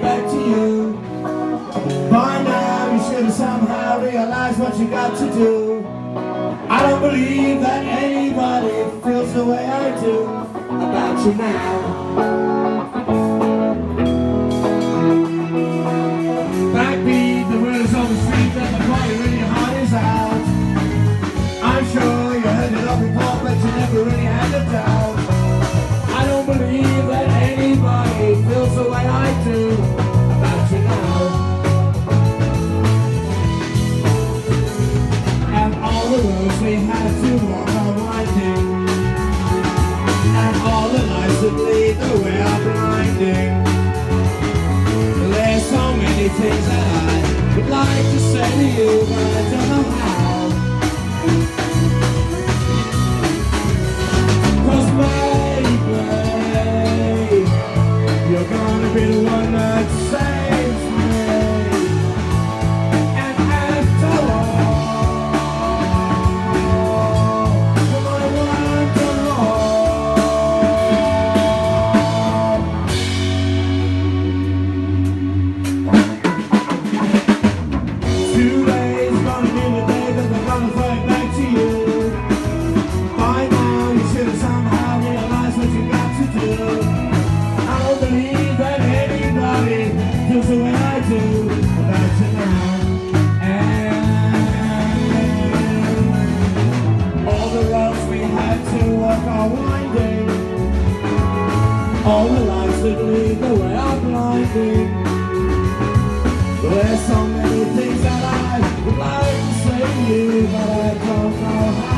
back to you. By now you should have somehow realize what you got to do. I don't believe that anybody feels the way I do about you now. Backbeat, the word on the street that the party when your heart is out. I'm sure you heard it all before, but you never really had it down. We to walk winding And all the lights that lead the way are blinding There's so many things that I would like to say to you But I don't know All the roads we had to walk our winding. All the lights that lead the way are blinding. There's so many things that I would like to say to you But I don't know how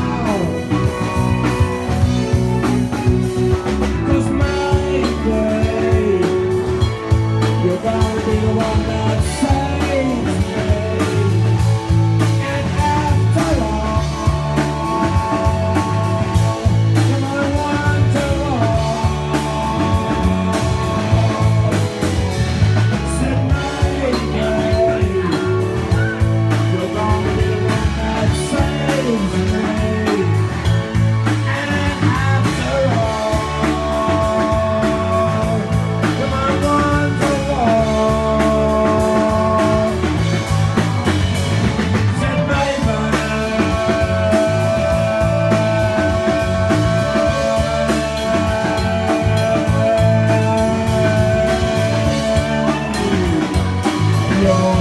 Señor.